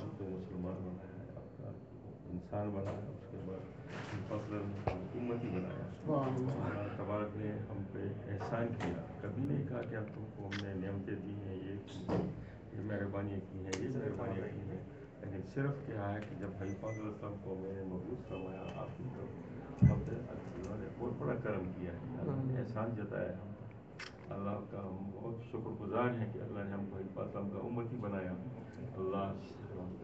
ہم کو مسلمان بنایا ہے آپ کا انسان بنایا اس کے بعد فضل حکومت ہی بنایا اللہ تبارک نے ہم پہ احسان کیا۔ کبھی نہیں کہا کہ ہم تم کو ہم نے نعمتیں دی ہیں، یہ یہ مہربانی کی ہیں، یہ مہربانی کی ہیں۔ لیکن صرف کیا ہے کہ جب بھائی پاک وسلم کو میں نے محبوس فرمایا، آپ کی طرف ہم پہ اللہ نے بہت بڑا کرم کیا ہے۔ اللہ نے احسان جتایا ہم اللہ کا ہم بہت شکر گزار ہیں کہ اللہ نے ہم کو حفاظ اسلام کا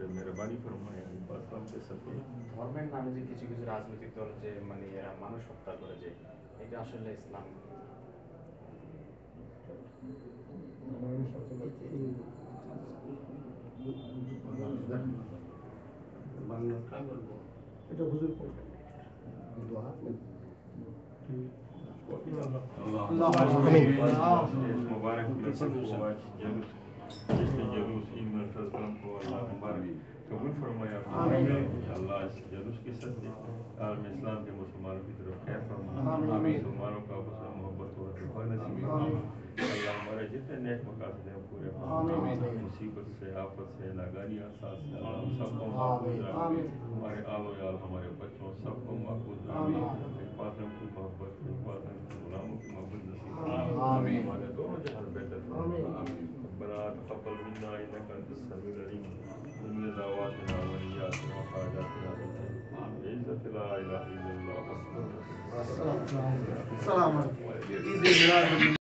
ہم پہ مہربانی فرمایا حفاظ اسلام کے سب গভর্নমেন্ট নামে যে কিছু কিছু রাজনৈতিক দল যে মানে এরা মানুষ হত্যা করে যে এটা আসলে ইসলাম এটা হুজুর مبارک میں سب کو آج جلوس جس کے جلوس عید اللہ اس جلوس کے صدقے عالم اسلام کے مسلمانوں کی طرف خیر فرمایا مسلمانوں کا حسن محبت اور رفا نصیب اللہ ہمارے جتنے نیک مقاصد ہیں پورے مصیبت سے آفت سے ناگانی آسات سے اللہ سب کو محفوظ رکھے۔ ہمارے آل و یال ہمارے بچوں سب کو محفوظ رکھے۔ حفاظت کی محبت حفاظت کی غلاموں کی محبت نصیب ہمارے دونوں جہاں بہتر ربنا تقبل منا انك انت السميع العليم ومن دعواتنا ونياتنا وحاجاتنا بعزة لا اله الا الله السلام علیکم